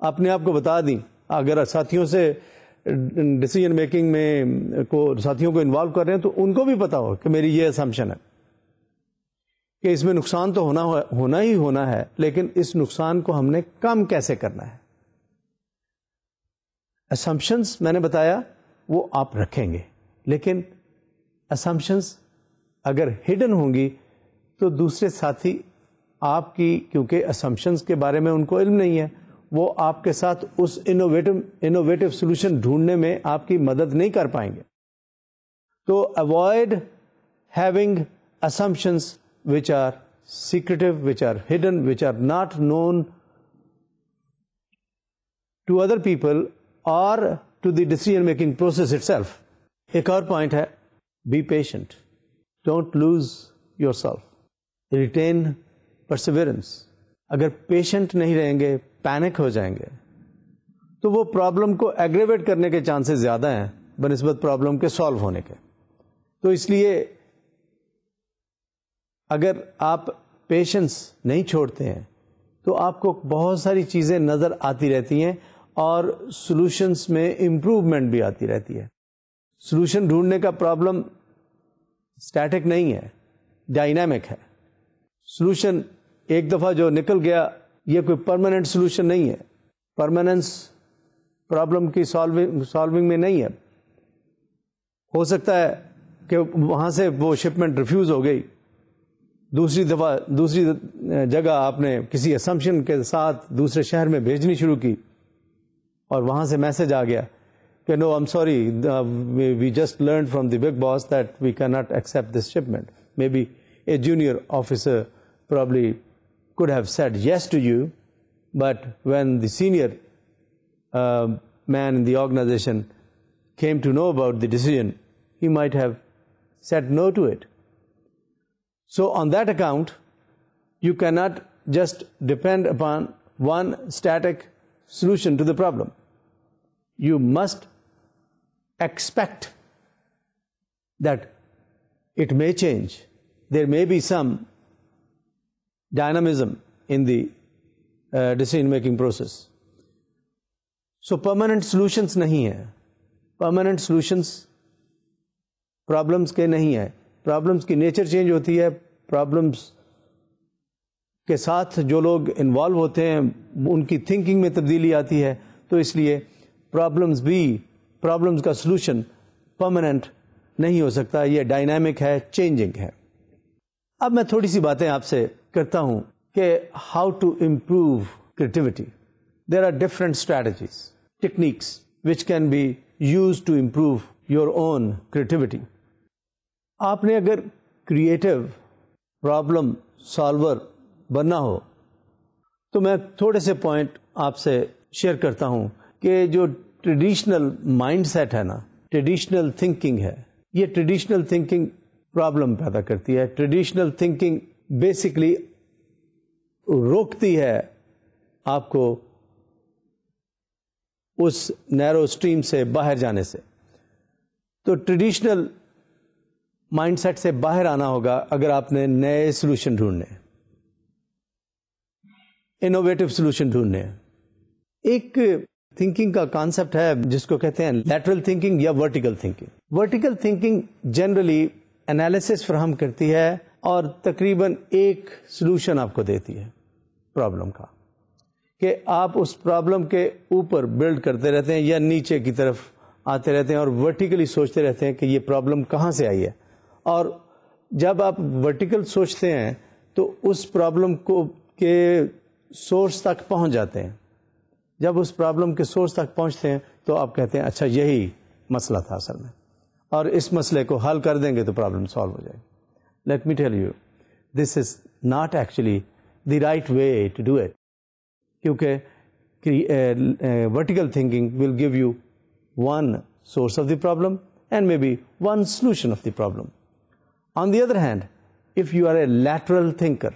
अपने आप को बता दी। अगर साथियों से डिसीज़न मेकिंग में को साथियों को इन्वॉल्व कर रहे हैं तो उनको भी पता हो कि मेरी ये असम्पशन है। कि इसमें नुकसान तो होना होना ही होना है, लेकिन इस नुकसान को हमने कम कैसे करना है? असम्पशंस मैंने बताया, वो आप रखेंगे, लेकिन असम्पशंस अगर हिडन होंगी तो दूसरे साथी आपकी, क्योंकि असम्पशंस के बारे में उनको इल्म नहीं है, वो आपके साथ उस इनोवेटिव इनोवेटिव सोल्यूशन ढूँढने में आपकी मदद नहीं कर पाएँगे। तो avoid having assumptions which are secretive which are hidden which are not known to other people और to the decision making process it एक और पॉइंट है, Be patient. Don't lose yourself. Retain perseverance. अगर पेशेंट नहीं रहेंगे panic हो जाएँगे तो वो प्रॉब्लम को एग्रेवेट करने के चांसेस ज़्यादा हैं, बनस्बत प्रॉब्लम के सॉल्व होने के तो इसलिए अगर आप पेशेंस नहीं छोड़ते हैं तो आपको बहुत सारी चीज़ें नज़र आती रहती हैं और सॉल्यूशंस में इंप्रूवमेंट भी आती रहती है सॉल्यूशन ढूँढने का प्रॉब्लम स्टैटिक नहीं है, डायनामिक है। सॉल्यूशन एक दफ़ा जो निकल गया, ये कोई परमानेंट सॉल्यूशन नहीं है। परमानेंस प्रॉब्लम की सॉल्विंग सॉल्विंग में नहीं है। हो सकता है कि वहाँ से वो शिपमेंट रिफ्यूज हो गई। दूसरी दफ़ा, दूसरी जगह आपने किसी असम्पशन के साथ दूसरे शहर में भेजनी शुरू की और वहाँ से मैसेज आ गया। no, I'm sorry, um, we, just learned from the big boss that we cannot accept this shipment. Maybe a junior officer probably could have said yes to you, but when the senior uh, man in the organization came to know about the decision, he might have said no to it. So on that account, you cannot just depend upon one static solution to the problem. You must expect that it may change. There may be some dynamism in the uh, decision making process. So, permanent solutions नहीं है permanent solutions problems के नहीं है problems की nature change होती है problems के साथ जो लोग इन्वॉल्व होते हैं उनकी थिंकिंग में तब्दीली आती है तो इसलिए प्रॉब्लम्स भी प्रॉब्लम्स का सोल्यूशन परमानेंट नहीं हो सकता, ये डायनामिक है चेंजिंग है। अब मैं थोड़ी सी बातें आपसे करता हूँ कि how to improve creativity there are different strategies techniques which can be use to improve your own creativity आपने अगर क्रिएटिव प्रॉब्लम सॉल्वर बनना हो तो मैं थोड़े से पॉइंट आपसे शेयर करता हूँ कि जो ट्रेडिशनल माइंडसेट है ना, ट्रेडिशनल थिंकिंग है। ये ट्रेडिशनल थिंकिंग प्रॉब्लम पैदा करती है। ट्रेडिशनल थिंकिंग बेसिकली रोकती है आपको उस नैरो स्ट्रीम से बाहर जाने से। तो ट्रेडिशनल माइंडसेट से बाहर आना होगा अगर आपने नए सोल्यूशन ढूँढने इनोवेटिव सोल्यूशन ढूँढने एक थिंकिंग का कॉन्सेप्ट है, जिसको कहते हैं लेटरल थिंकिंग या vertical thinking vertical thinking generally analysis फ्राहम करती है और तकरीबन एक सोल्यूशन आपको देती है प्रॉब्लम का। कि आप उस प्रॉब्लम के ऊपर बिल्ड करते रहते हैं या नीचे की तरफ़ आते रहते हैं और वर्टिकली सोचते रहते हैं कि ये प्रॉब्लम कहाँ से आई है। और जब आप वर्टिकल सोचते हैं तो उस प्रॉब्लम को के सोर्स तक पहुँच जाते हैं। जब उस प्रॉब्लम के सोर्स तक पहुँचते हैं तो आप कहते हैं अच्छा यही मसला था असल में। और इस मसले को हल कर देंगे तो प्रॉब्लम सॉल्व हो जाएगी। Let me tell you this is not actually the right way to do it क्योंकि vertical thinking will give you one of the problem and maybe one solution of the problem on the other hand if you are a lateral thinker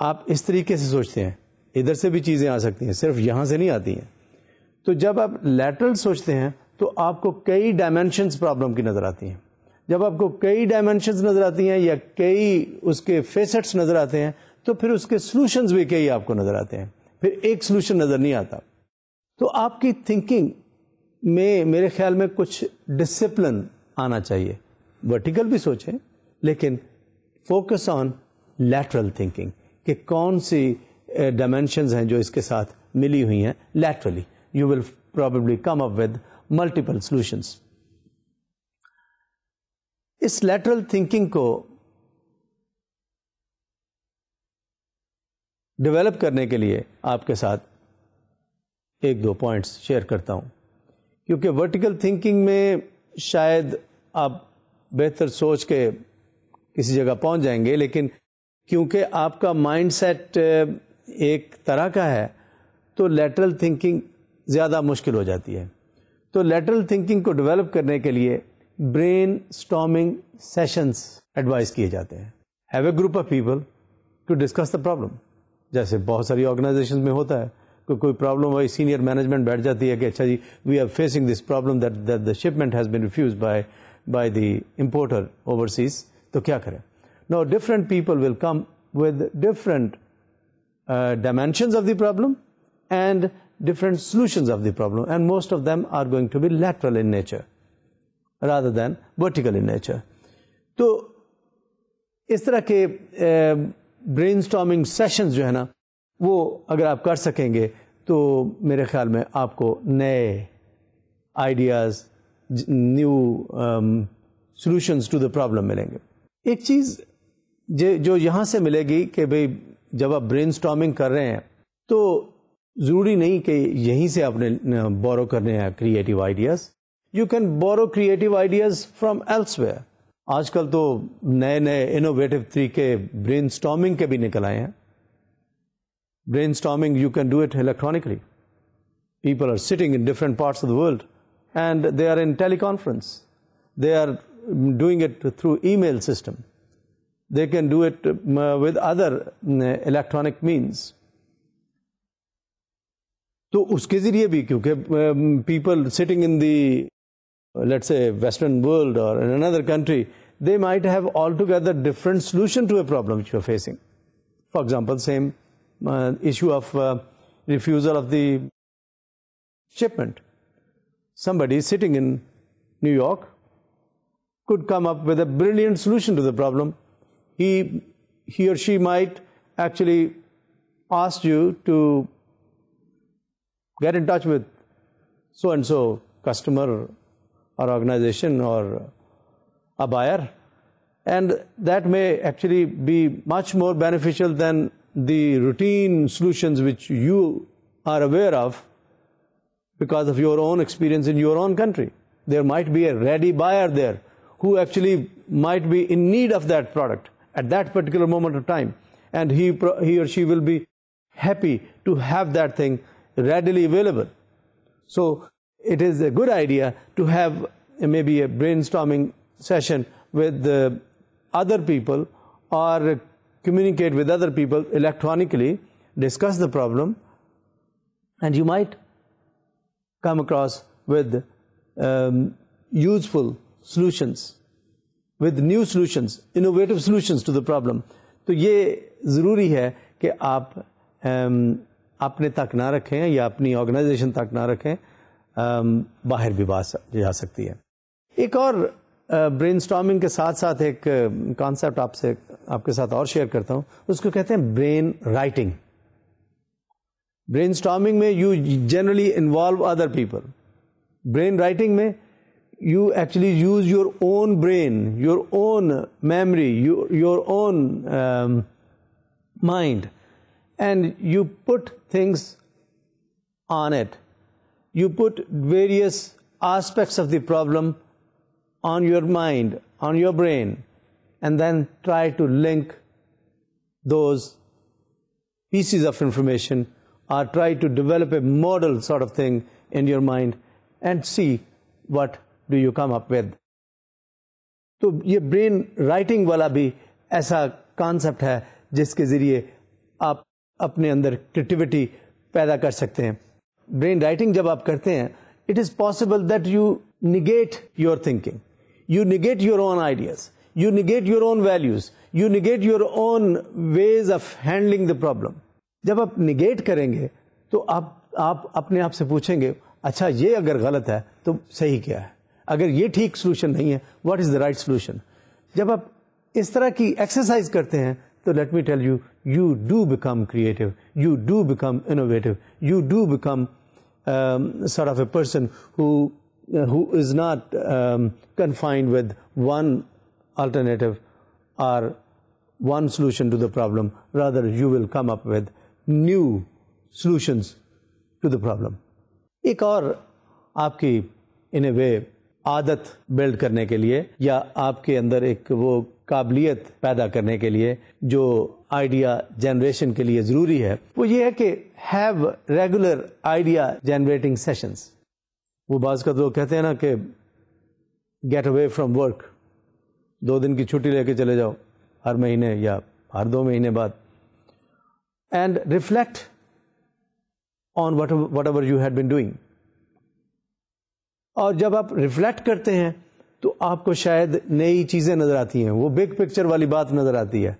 आप इस तरीके से सोचते हैं इधर से भी चीज़ें आ सकती हैं, सिर्फ़ यहाँ से नहीं आती हैं। तो जब आप लैटरल सोचते हैं तो आपको कई डायमेंशन प्रॉब्लम की नज़र आती हैं। जब आपको कई डायमेंशन नज़र आती हैं या कई उसके फेसेट्स नज़र आते हैं तो फिर उसके सोल्यूशंस भी कई आपको नज़र आते हैं। फिर एक सोल्यूशन नज़र नहीं आता। तो आपकी थिंकिंग में, मेरे ख्याल में कुछ डिसिप्लिन आना चाहिए। वर्टिकल भी सोचें, लेकिन फोकस ऑन लैटरल थिंकिंग कि कौन सी डायमेंशन हैं जो इसके साथ मिली हुई हैं laterally you will probably come up with multiple solutions इस लैटरल थिंकिंग को डेवलप करने के लिए आपके साथ एक दो पॉइंट्स शेयर करता हूँ। क्योंकि वर्टिकल थिंकिंग में शायद आप बेहतर सोच के किसी जगह पहुँच जाएँगे, लेकिन क्योंकि आपका माइंडसेट एक तरह का है तो लेटरल थिंकिंग ज़्यादा मुश्किल हो जाती है। तो लेटरल थिंकिंग को डेवलप करने के लिए ब्रेन स्टॉमिंग सेशंस एडवाइस किए जाते हैं। Have a group of people to discuss the problem जैसे बहुत सारी ऑर्गेनाइजेशन में होता है को, कोई प्रॉब्लम हुई सीनियर मैनेजमेंट बैठ जाती है कि अच्छा जी we are facing this problem that that the shipment has been refuse by by the importer overseas तो क्या करें? No different people will come with different dimensions of the problem and different solutions of the problem and most of them are going to be lateral in nature rather than vertical in nature तो इस तरह के brain storming sessions जो है ना वो अगर आप कर सकेंगे तो मेरे ख्याल में आपको नए ideas new solutions to the problem मिलेंगे एक चीज़ जो यहाँ से मिलेगी कि भाई जब आप ब्रेन स्टॉमिंग कर रहे हैं तो ज़रूरी नहीं कि यहीं से आपने बोरो करने हैं creative ideas you can borrow creative ideas from elsewhere आजकल तो नए नए इनोवेटिव तरीके ब्रेन स्टॉमिंग के भी निकल आए हैं brainstorming, you can do it electronically. People are sitting in different parts of the world and they are in teleconference. They are doing it through email system. They can do it uh, with other uh, electronic means. तो उसके जरिए भी क्योंकि people sitting in the let's say western world or in another country they might have altogether different solution to a problem which you are facing for example same uh, issue of uh, refusal of the shipment. Somebody sitting in New York could come up with a brilliant solution to the problem. he, he or she might actually ask you to get in touch with so and so customer or organization or a buyer and that may actually be much more beneficial than the routine solutions which you are aware of because of your own experience in your own country. There might be a ready buyer there who actually might be in need of that product at that particular moment of time. And he, he or she will be happy to have that thing readily available. So it is a good idea to have maybe a brainstorming session with other people or communicate with other people electronically, discuss the problem, and you might come across with um, useful solutions, with new solutions, innovative solutions to the problem. तो ये ज़रूरी है कि आप um, अपने तक ना रखें या अपनी ऑर्गेनाइजेशन तक ना रखें um, बाहर भी बात जा सकती है। एक और ब्रेन स्टॉमिंग के साथ साथ एक कॉन्सेप्ट आपसे आपके साथ और शेयर करता हूँ। उसको कहते हैं ब्रेन राइटिंग ब्रेन में you generally involve other people brain writing में you actually use your own brain, your own memory, your, your own um, mind, and you put things on it. You put various aspects of the problem on your mind, on your brain, and then try to link those pieces of information or try to develop a model sort of thing in your mind and see what do you come up with. तो ये brain writing वाला भी ऐसा concept है जिसके ज़रिए आप अपने अंदर क्रिएटिविटी पैदा कर सकते हैं। ब्रेन राइटिंग जब आप करते हैं it is possible that you negate your thinking you negate your own ideas you negate your own values, you negate your own ways of handling the problem. जब आप निगेट करेंगे तो आप आप अपने आप से पूछेंगे अच्छा ये अगर गलत है तो सही क्या है? अगर ये ठीक सोल्यूशन नहीं है what is the right solution जब आप इस तरह की एक्सरसाइज करते हैं तो let me tell you you do become creative you do become innovative you do become uh, who is not um, confined with one alternative or one solution to the problem. Rather, you will come up with new solutions to the problem. एक और आपकी इन ए वे आदत build करने के लिए या आपके अंदर एक वो काबिलियत पैदा करने के लिए जो आइडिया जनरेशन के लिए ज़रूरी है, वो ये है कि have regular idea generating sessions वो बाज का तो कहते हैं ना कि गेट अवे फ्रॉम वर्क दो दिन की छुट्टी लेके चले जाओ, हर महीने या हर दो महीने बाद। And reflect on what whatever you had been doing और जब आप रिफ्लेक्ट करते हैं तो आपको शायद नई चीज़ें नज़र आती हैं। वो बिग पिक्चर वाली बात नज़र आती है।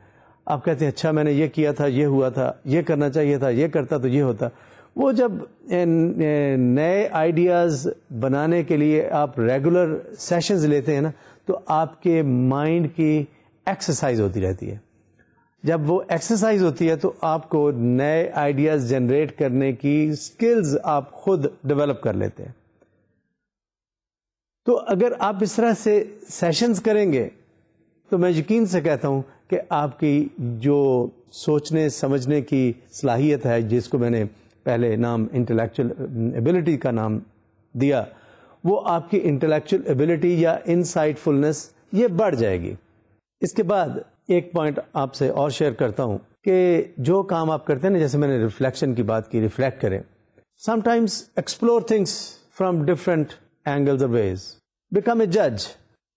आप कहते हैं अच्छा मैंने ये किया था, ये हुआ था, ये करना चाहिए था, ये करता तो ये होता। वो जब नए आइडियाज़ बनाने के लिए आप रेगुलर सेशंस लेते हैं ना तो आपके माइंड की एक्सरसाइज होती रहती है। जब वो एक्सरसाइज होती है तो आपको नए आइडियाज़ जनरेट करने की स्किल्स आप खुद डेवलप कर लेते हैं। तो अगर आप इस तरह से सेशंस करेंगे तो मैं यकीन से कहता हूँ कि आपकी जो सोचने, समझने की सलाहियत है, जिसको मैंने पहले नाम इंटेलेक्चुअल एबिलिटी का नाम दिया, वो आपकी इंटेलेक्चुअल एबिलिटी या इनसाइटफुलनेस ये बढ़ जाएगी। इसके बाद एक पॉइंट आपसे और शेयर करता हूँ कि जो काम आप करते हैं ना, जैसे मैंने रिफ्लेक्शन की बात की रिफ्लेक्ट करें। Sometimes explore things from different angles और वेज बिकम ए जज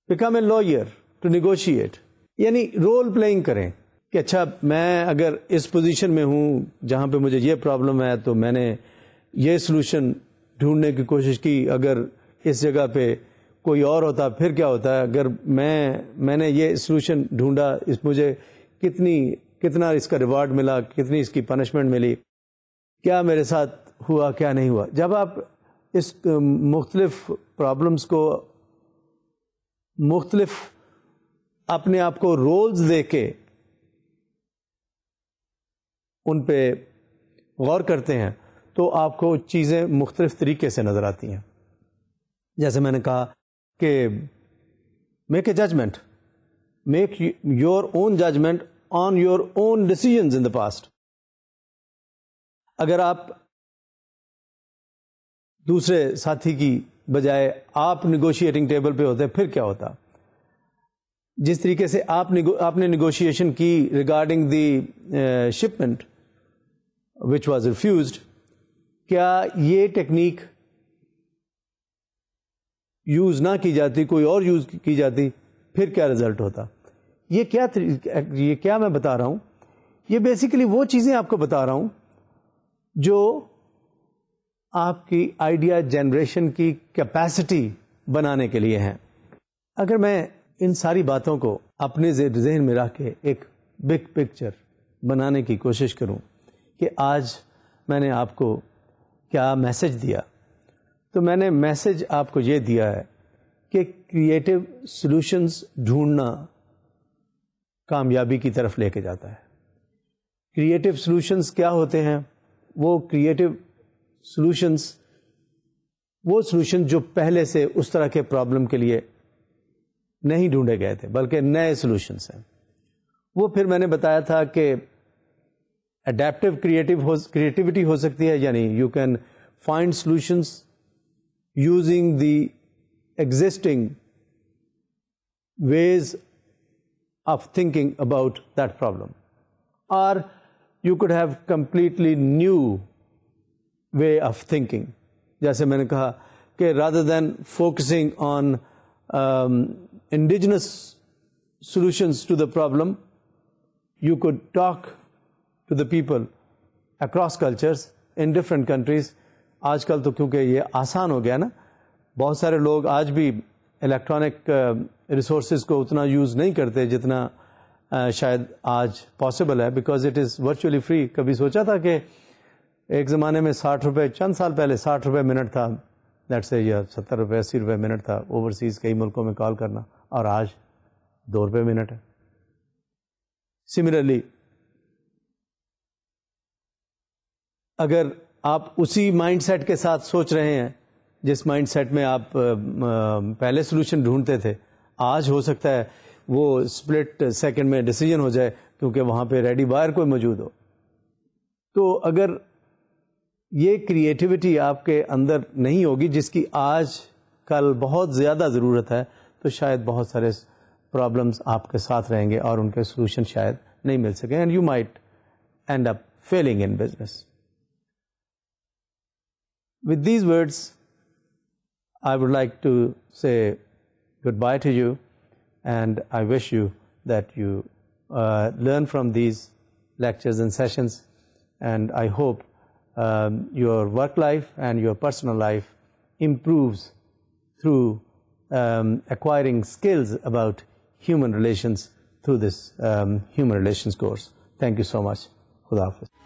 become a lawyer to negotiate यानी रोल प्लेइंग करें कि अच्छा मैं अगर इस पोजीशन में हूँ, जहाँ पे मुझे ये प्रॉब्लम है तो मैंने ये सोल्यूशन ढूँढने की कोशिश की। अगर इस जगह पे कोई और होता, फिर क्या होता? है अगर मैं, मैंने ये सोल्यूशन ढूंढा, इस मुझे कितनी, कितना इसका रिवार्ड मिला, कितनी इसकी पनिशमेंट मिली? क्या मेरे साथ हुआ, क्या नहीं हुआ? जब आप इस मुख्तलिफ़ प्रॉब्लम्स को, मुख्तलिफ़ अपने आप को रोल्स दे के उन पे गौर करते हैं तो आपको चीज़ें मुख्तलिफ़ तरीके से नज़र आती हैं। जैसे मैंने कहा कि make a judgment make your own judgment on your own decisions in the past अगर आप दूसरे साथी की बजाय आप निगोशिएटिंग टेबल पे होते फिर क्या होता? जिस तरीके से आप निगो, आपने निगोशिएशन की regarding the shipment which was refused क्या ये टेक्निक यूज़ ना की जाती कोई और यूज़ की जाती फिर क्या रिज़ल्ट होता? ये क्या ये क्या मैं बता रहा हूँ? ये बेसिकली वो चीज़ें आपको बता रहा हूँ जो आपकी आइडिया जनरेशन की कैपेसिटी बनाने के लिए हैं। अगर मैं इन सारी बातों को अपने जहन में रख के एक बिग पिक्चर बनाने की कोशिश करूँ कि आज मैंने आपको क्या मैसेज दिया तो मैंने मैसेज आपको ये दिया है कि क्रिएटिव सॉल्यूशंस ढूंढना कामयाबी की तरफ़ लेके जाता है। क्रिएटिव सॉल्यूशंस क्या होते हैं? वो क्रिएटिव सॉल्यूशंस वो सॉल्यूशन जो पहले से उस तरह के प्रॉब्लम के लिए नहीं ढूंढे गए थे, बल्कि नए सॉल्यूशंस हैं। वो फिर मैंने बताया था कि अडेप्टिव क्रिएटिव हो क्रिएटिविटी हो सकती है, यानी you can find solutions using the existing ways of thinking about that problem और you could have completely new way of thinking जैसे मैंने कहा कि rather than focusing on indigenous solutions to the problem you could talk to the people across cultures in different countries आजकल तो क्योंकि ये आसान हो गया ना बहुत सारे लोग आज भी इलेक्ट्रॉनिक रिसोर्सेज uh, को उतना यूज़ नहीं करते जितना uh, शायद आज पॉसिबल है because it is virtually free कभी सोचा था कि एक ज़माने में साठ रुपए, चंद साल पहले साठ रुपए मिनट था। लेट से या सत्तर रुपए, अस्सी रुपए मिनट था ओवरसीज़ कई मुल्कों में कॉल करना। और आज दो रुपए मिनट है। सिमिलरली अगर आप उसी माइंडसेट के साथ सोच रहे हैं, जिस माइंडसेट में आप पहले सोल्यूशन ढूंढते थे, आज हो सकता है वो स्प्लिट सेकंड में डिसीज़न हो जाए, क्योंकि वहाँ पे रेडी बायर कोई मौजूद हो। तो अगर ये क्रिएटिविटी आपके अंदर नहीं होगी जिसकी आज कल बहुत ज़्यादा ज़रूरत है तो शायद बहुत सारे प्रॉब्लम्स आपके साथ रहेंगे और उनके सोल्यूशन शायद नहीं मिल सके and you might end up failing in business with these words I would like to say goodbye to you and I wish you that you uh, learn from these lectures and sessions and I hope um, your work life and your personal life improves through um, acquiring skills about human relations through this um, human relations course. Thank you so much. Khuda Hafiz.